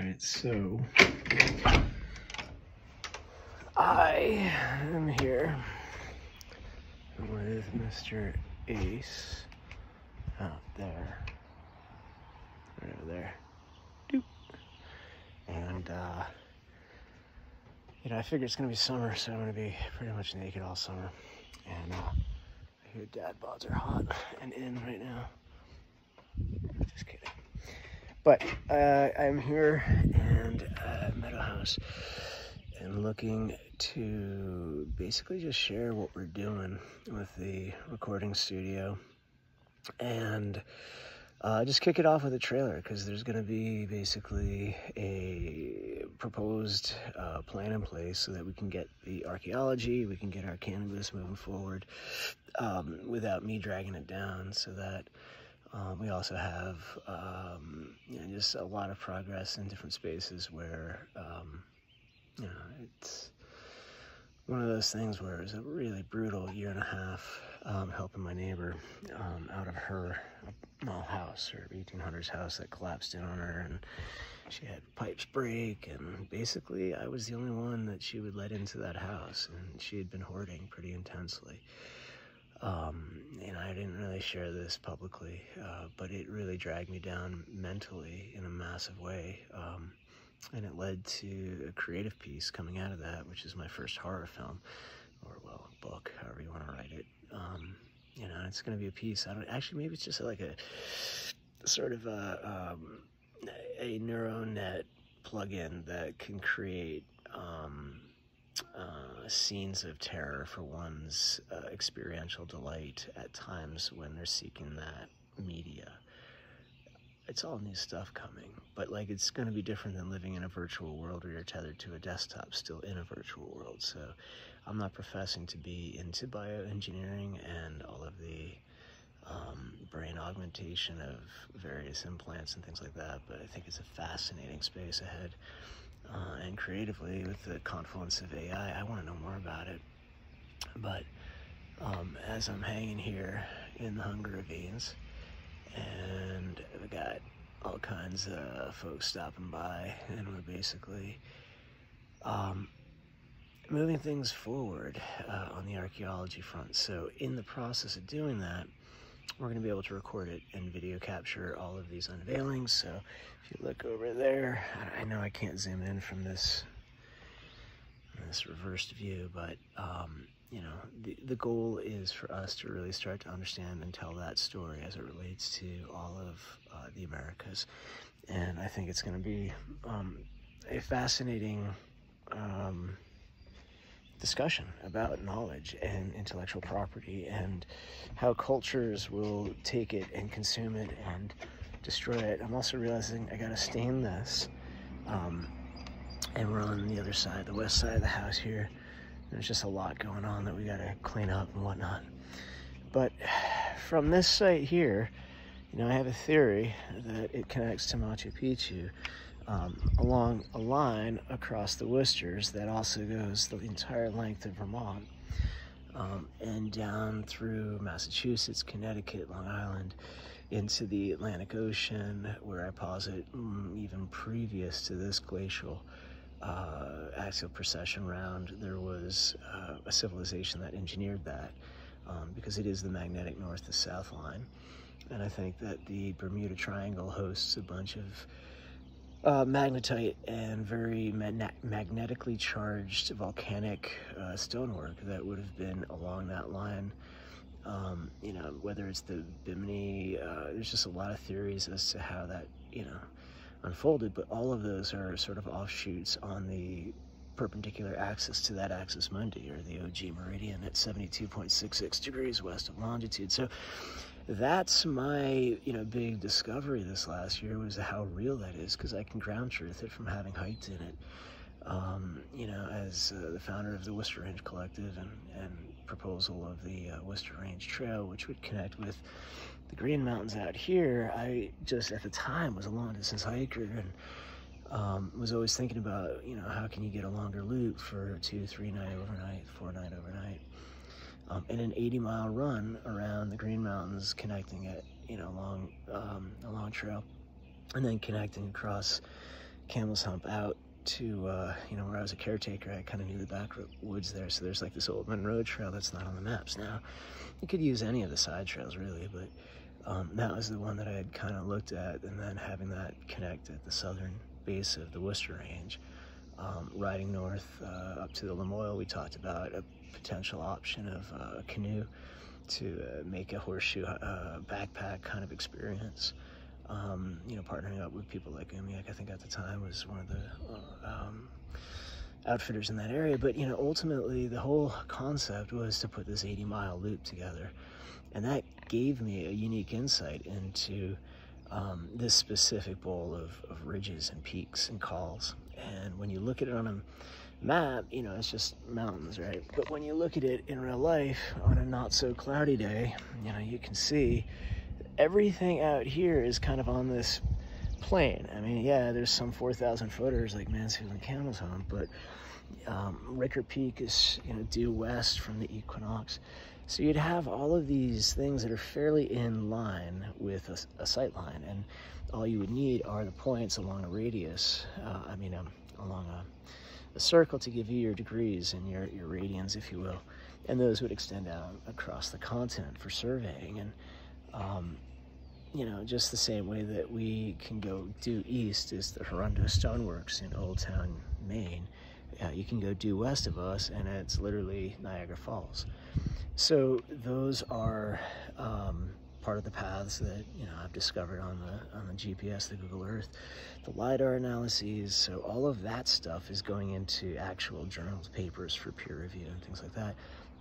right, so I am here with Mr. Ace out there, right over there. Doop. And, uh, you know, I figure it's gonna be summer, so I'm gonna be pretty much naked all summer. And, uh, I hear dad bods are hot and in right now. Just kidding. But uh, I'm here and uh, Meadow House and looking to basically just share what we're doing with the recording studio. And uh, just kick it off with a trailer because there's going to be basically a proposed uh, plan in place so that we can get the archaeology, we can get our cannabis moving forward um, without me dragging it down so that um, we also have um, you know, just a lot of progress in different spaces where um, you know it's one of those things where it was a really brutal year and a half um, helping my neighbor um, out of her uh, house, her 1800s house that collapsed in on her, and she had pipes break, and basically I was the only one that she would let into that house, and she had been hoarding pretty intensely. Um, and I didn't really share this publicly, uh, but it really dragged me down mentally in a massive way. Um, and it led to a creative piece coming out of that, which is my first horror film, or well, book, however you want to write it. Um, you know, it's going to be a piece. I don't actually. Maybe it's just like a sort of a um, a neural net plugin that can create um, uh, scenes of terror for one's uh, experiential delight at times when they're seeking that media. It's all new stuff coming, but like it's going to be different than living in a virtual world where you're tethered to a desktop still in a virtual world. So I'm not professing to be into bioengineering and all of the um, brain augmentation of various implants and things like that, but I think it's a fascinating space ahead. Uh, and creatively, with the confluence of AI, I want to know more about it. But um, as I'm hanging here in the Hunger Ravines, and we got all kinds of folks stopping by, and we're basically um, moving things forward uh, on the archaeology front. So, in the process of doing that, we're going to be able to record it and video capture all of these unveilings. So if you look over there, I know I can't zoom in from this this reversed view, but um, you know, the, the goal is for us to really start to understand and tell that story as it relates to all of uh, the Americas. And I think it's going to be um, a fascinating um, discussion about knowledge and intellectual property and how cultures will take it and consume it and destroy it. I'm also realizing I gotta stain this. Um, and we're on the other side, the west side of the house here. There's just a lot going on that we gotta clean up and whatnot. But from this site here, you know, I have a theory that it connects to Machu Picchu um, along a line across the Worcesters that also goes the entire length of Vermont um, and down through Massachusetts, Connecticut, Long Island, into the Atlantic Ocean, where I posit mm, even previous to this glacial uh, axial precession round, there was uh, a civilization that engineered that um, because it is the magnetic north to south line. And I think that the Bermuda Triangle hosts a bunch of uh, magnetite and very magnetically charged volcanic uh, stonework that would have been along that line. Um, you know, whether it's the Bimini, uh, there's just a lot of theories as to how that, you know, unfolded, but all of those are sort of offshoots on the perpendicular axis to that axis mundi, or the OG meridian at 72.66 degrees west of longitude. So that's my you know big discovery this last year was how real that is because I can ground truth it from having hiked in it. Um, you know, as uh, the founder of the Worcester Range Collective and, and proposal of the uh, Worcester Range Trail, which would connect with the Green Mountains out here, I just at the time was a long distance hiker and um, was always thinking about, you know, how can you get a longer loop for two, three night overnight, four night overnight um, an 80 mile run around the Green Mountains, connecting it, you know, along um, a long trail, and then connecting across Camel's Hump out to uh, you know where I was a caretaker. I kind of knew the backwoods there, so there's like this old Monroe Trail that's not on the maps now. You could use any of the side trails really, but um, that was the one that I had kind of looked at, and then having that connect at the southern base of the Worcester Range. Um, riding north uh, up to the Lamoille, we talked about a potential option of uh, a canoe to uh, make a horseshoe uh, backpack kind of experience. Um, you know, partnering up with people like Umiak, I think at the time was one of the uh, um, outfitters in that area. But, you know, ultimately the whole concept was to put this 80 mile loop together. And that gave me a unique insight into um, this specific bowl of, of ridges and peaks and cols. And when you look at it on a map, you know, it's just mountains, right? But when you look at it in real life on a not so cloudy day, you know, you can see everything out here is kind of on this plane. I mean, yeah, there's some 4,000 footers like Mansfield and Camel's Hump, but um, Rickert Peak is, you know, due west from the equinox. So you'd have all of these things that are fairly in line with a, a sight line, and all you would need are the points along a radius, uh, I mean, um, along a, a, circle to give you your degrees and your, your radians, if you will. And those would extend out across the continent for surveying. And um, you know, just the same way that we can go due east is the Hirundo Stoneworks in Old Town, Maine. Uh, you can go due west of us, and it's literally Niagara Falls. So those are um, part of the paths that you know I've discovered on the on the GPS, the Google Earth, the lidar analyses. So all of that stuff is going into actual journals, papers for peer review, and things like that.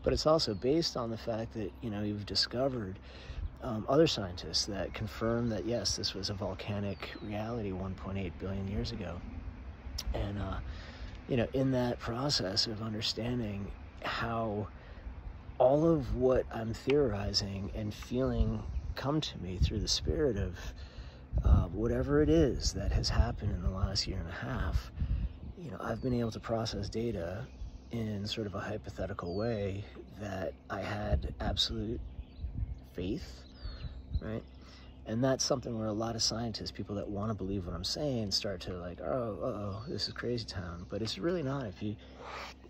But it's also based on the fact that you know you've discovered um, other scientists that confirm that yes, this was a volcanic reality 1.8 billion years ago. And, uh, you know, in that process of understanding how all of what I'm theorizing and feeling come to me through the spirit of uh, whatever it is that has happened in the last year and a half, you know, I've been able to process data in sort of a hypothetical way that I had absolute faith right? And that's something where a lot of scientists, people that want to believe what I'm saying, start to like, oh, oh, this is crazy town. But it's really not if you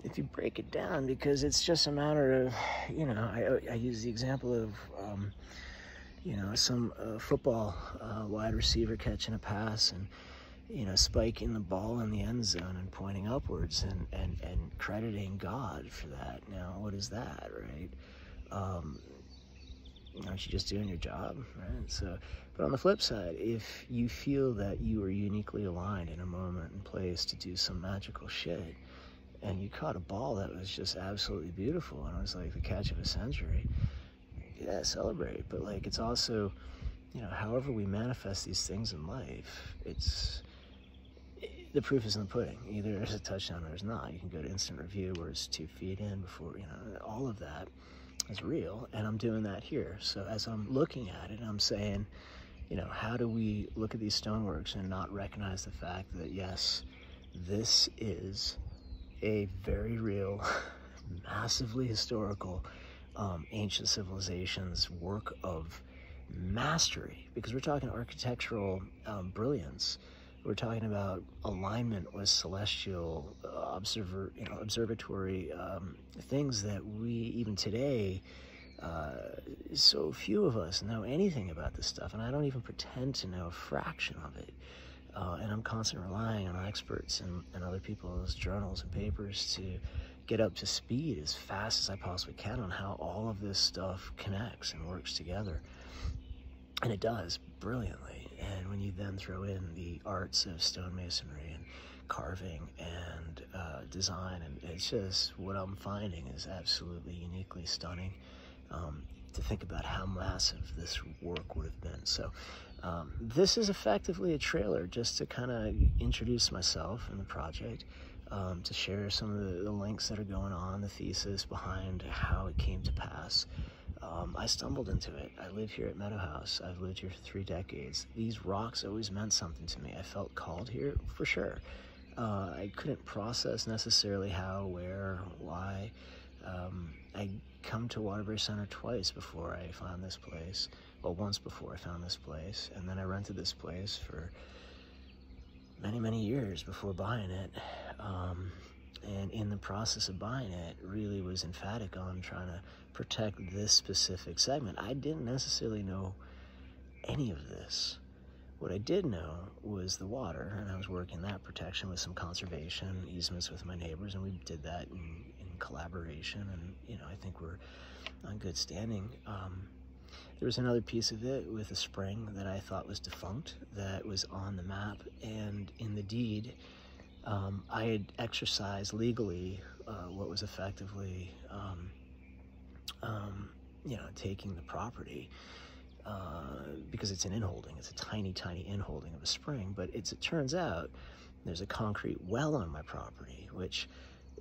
if you break it down, because it's just a matter of, you know, I, I use the example of, um, you know, some uh, football uh, wide receiver catching a pass and, you know, spiking the ball in the end zone and pointing upwards and, and, and crediting God for that. Now, what is that, right? Um, aren't you just doing your job, right? So, but on the flip side, if you feel that you are uniquely aligned in a moment and place to do some magical shit, and you caught a ball that was just absolutely beautiful, and it was like the catch of a century, yeah, celebrate. But like, it's also, you know, however we manifest these things in life, it's the proof is in the pudding. Either there's a touchdown or there's not. You can go to instant review where it's two feet in before, you know, all of that is real, and I'm doing that here. So as I'm looking at it, I'm saying, you know, how do we look at these stoneworks and not recognize the fact that, yes, this is a very real, massively historical, um, ancient civilization's work of mastery, because we're talking architectural um, brilliance. We're talking about alignment with celestial uh, observer, you know, observatory um, things that we even today, uh, so few of us know anything about this stuff, and I don't even pretend to know a fraction of it. Uh, and I'm constantly relying on experts and, and other people's journals and papers to get up to speed as fast as I possibly can on how all of this stuff connects and works together. And it does brilliantly. And when you then throw in the arts of stonemasonry and carving and uh, design, and it's just what I'm finding is absolutely uniquely stunning. Um, to think about how massive this work would have been. So, um, this is effectively a trailer just to kind of introduce myself and the project, um, to share some of the, the links that are going on, the thesis behind how it came to pass. Um, I stumbled into it. I live here at Meadow House. I've lived here for three decades. These rocks always meant something to me. I felt called here for sure. Uh, I couldn't process necessarily how, where, why. Um, I come to Waterbury Center twice before I found this place. Well, once before I found this place, and then I rented this place for many, many, years before buying it. Um, and in the process of buying it, really was emphatic on trying to protect this specific segment. I didn't necessarily know any of this. What I did know was the water, and I was working that protection with some conservation easements with my neighbors, and we did that in, in collaboration. And you know, I think we're on good standing. Um, there was another piece of it with a spring that I thought was defunct that was on the map, and in the deed, um, I had exercised legally uh, what was effectively, um, um, you know, taking the property. Uh, because it's an inholding. It's a tiny, tiny inholding of a spring. But it turns out there's a concrete well on my property, which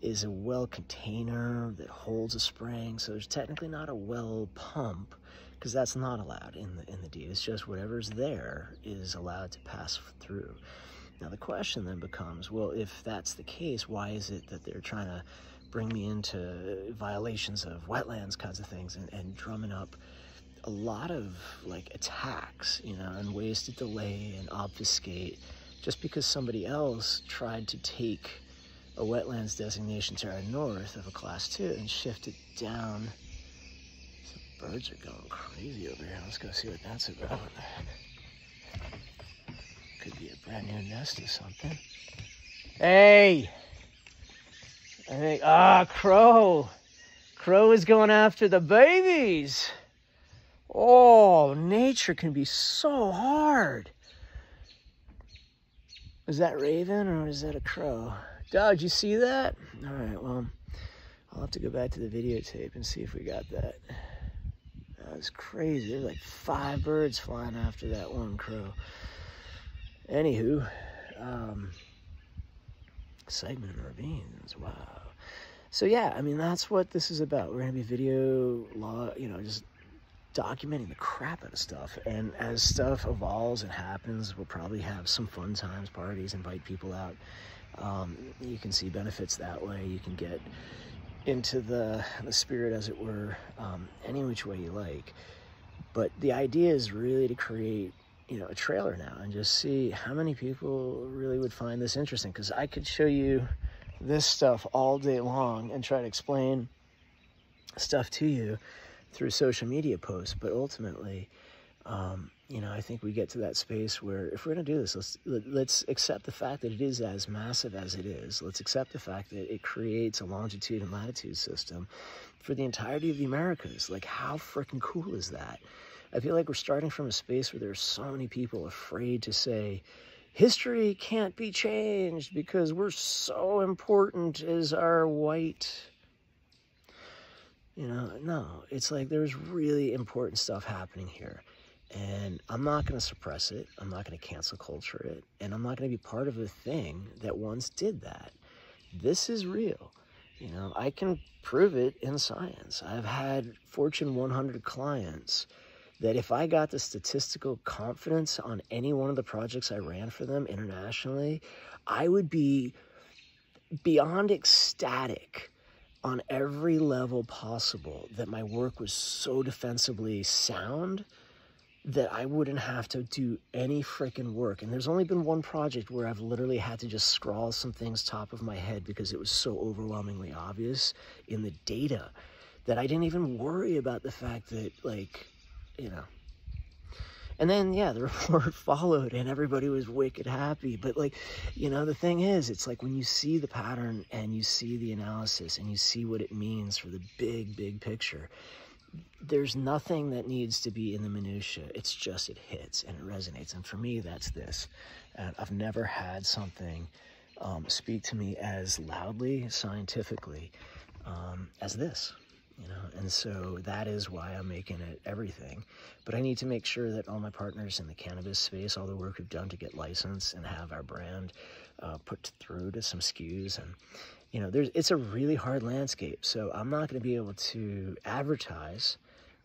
is a well container that holds a spring. So there's technically not a well pump because that's not allowed in the in the deed. It's just whatever's there is allowed to pass through. Now the question then becomes, well, if that's the case, why is it that they're trying to bring me into violations of wetlands kinds of things and, and drumming up a lot of like attacks, you know, and ways to delay and obfuscate just because somebody else tried to take a wetlands designation to our north of a class two and shift it down. Some birds are going crazy over here. Let's go see what that's about. Could be a brand new nest or something. Hey! I think, ah, crow. Crow is going after the babies. Oh, nature can be so hard. Is that raven or is that a crow? Dog, you see that? All right, well, I'll have to go back to the videotape and see if we got that. That was crazy. There's like five birds flying after that one crow. Anywho, um, segment ravines, wow. So yeah, I mean, that's what this is about. We're gonna be video, law, you know, just documenting the crap out of stuff. And as stuff evolves and happens, we'll probably have some fun times, parties, invite people out. Um, you can see benefits that way. You can get into the, the spirit, as it were, um, any which way you like. But the idea is really to create, you know, a trailer now and just see how many people really would find this interesting. Because I could show you this stuff all day long and try to explain stuff to you through social media posts, but ultimately, um, you know, I think we get to that space where if we're going to do this, let's let's accept the fact that it is as massive as it is. Let's accept the fact that it creates a longitude and latitude system for the entirety of the Americas. Like, how freaking cool is that? I feel like we're starting from a space where there's so many people afraid to say, history can't be changed because we're so important as our white you know, no, it's like there's really important stuff happening here. And I'm not going to suppress it. I'm not going to cancel culture it. And I'm not going to be part of a thing that once did that. This is real. You know, I can prove it in science. I've had Fortune 100 clients that if I got the statistical confidence on any one of the projects I ran for them internationally, I would be beyond ecstatic on every level possible that my work was so defensively sound that I wouldn't have to do any freaking work. And there's only been one project where I've literally had to just scrawl some things top of my head because it was so overwhelmingly obvious in the data that I didn't even worry about the fact that, like, you know, and then, yeah, the report followed and everybody was wicked happy. But, like, you know, the thing is, it's like when you see the pattern and you see the analysis and you see what it means for the big, big picture, there's nothing that needs to be in the minutia. It's just it hits and it resonates. And for me, that's this. And I've never had something um, speak to me as loudly, scientifically, um, as this you know and so that is why i'm making it everything. But i need to make sure that all my partners in the cannabis space all the work we've done to get licensed and have our brand uh, put through to some SKUs and you know there's it's a really hard landscape. So i'm not going to be able to advertise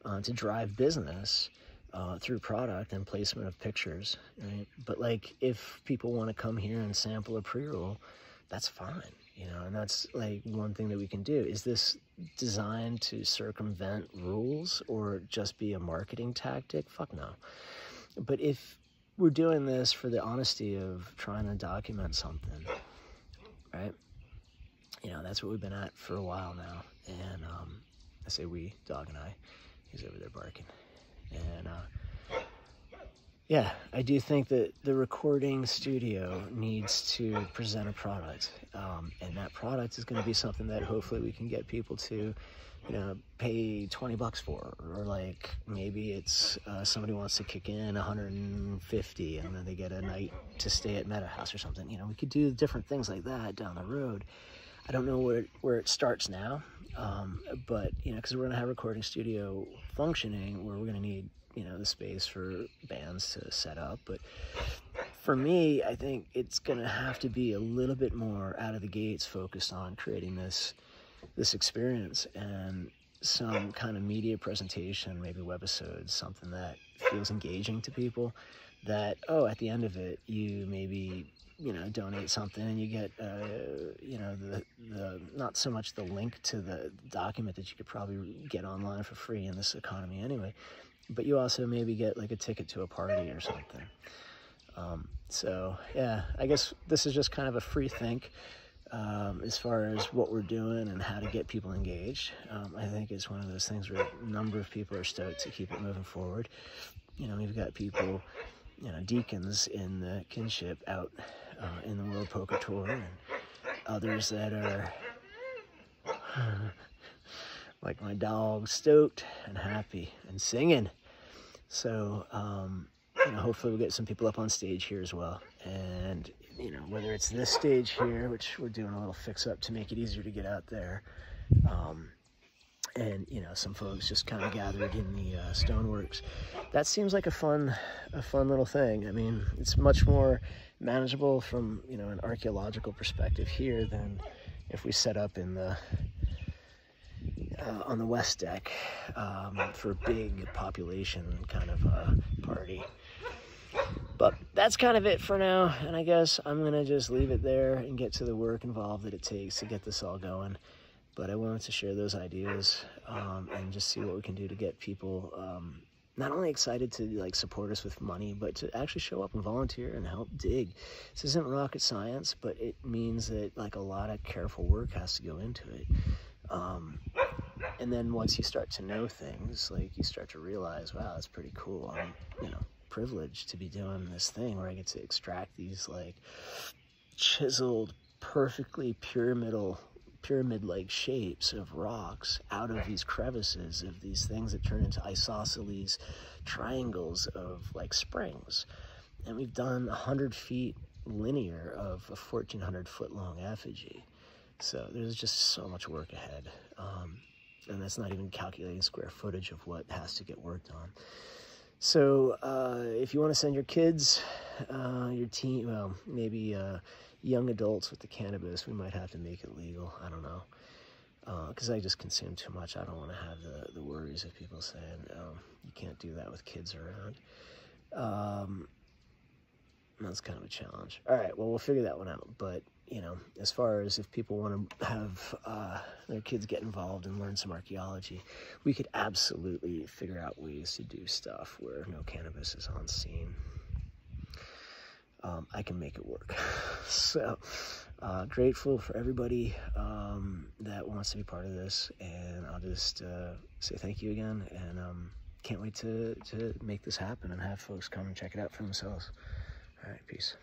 uh, to drive business uh, through product and placement of pictures right? But like if people want to come here and sample a pre-roll that's fine you know and that's like one thing that we can do is this designed to circumvent rules or just be a marketing tactic fuck no but if we're doing this for the honesty of trying to document something, right? You know, that's what we've been at for a while now. And um, I say we, dog and I. He's over there barking. And uh, yeah, I do think that the recording studio needs to present a product. Um, and that product is going to be something that hopefully we can get people to you know, pay 20 bucks for, or like maybe it's uh, somebody wants to kick in 150 and then they get a night to stay at Meadow House or something. You know, we could do different things like that down the road. I don't know where it, where it starts now, um, but you know, because we're gonna have a recording studio functioning where we're gonna need you know the space for bands to set up, but for me, I think it's gonna have to be a little bit more out of the gates focused on creating this this experience and some kind of media presentation, maybe webisodes, something that feels engaging to people. That oh, at the end of it, you maybe you know donate something and you get uh, you know the the not so much the link to the document that you could probably get online for free in this economy anyway, but you also maybe get like a ticket to a party or something. Um, so yeah, I guess this is just kind of a free think um, as far as what we're doing and how to get people engaged. Um, I think it's one of those things where a number of people are stoked to keep it moving forward. You know, we've got people, you know, deacons in the kinship out uh, in the World Poker Tour and others that are like my dog, stoked and happy and singing. So, um, you know, hopefully we'll get some people up on stage here as well. And you know, whether it's this stage here, which we're doing a little fix up to make it easier to get out there, um, and you know, some folks just kind of gathered in the uh, stoneworks. That seems like a fun, a fun little thing. I mean, it's much more manageable from you know an archaeological perspective here than if we set up in the uh, on the west deck um, for a big population kind of uh, party. But that's kind of it for now, and I guess I'm going to just leave it there and get to the work involved that it takes to get this all going. But I wanted to share those ideas um, and just see what we can do to get people um, not only excited to like support us with money, but to actually show up and volunteer and help dig. This isn't rocket science, but it means that like a lot of careful work has to go into it. Um, and then once you start to know things, like you start to realize, wow, that's pretty cool. I'm, you know, privileged to be doing this thing where I get to extract these like chiseled, perfectly pyramidal pyramid-like shapes of rocks out of these crevices of these things that turn into isosceles triangles of like springs. And we've done 100 feet linear of a 1400 foot long effigy. So there's just so much work ahead. Um, and that's not even calculating square footage of what has to get worked on so uh, if you want to send your kids, uh, your teen, well, maybe uh, young adults with the cannabis, we might have to make it legal. I don't know. Because uh, I just consume too much. I don't want to have the, the worries of people saying, oh, you can't do that with kids around. Um, that's kind of a challenge. All right, well, we'll figure that one out. But you know, as far as if people want to have uh, their kids get involved and learn some archaeology, we could absolutely figure out ways to do stuff where no cannabis is on scene. Um, I can make it work. so, uh, grateful for everybody um, that wants to be part of this, and I'll just uh, say thank you again, and um, can't wait to, to make this happen and have folks come and check it out for themselves. All right, peace.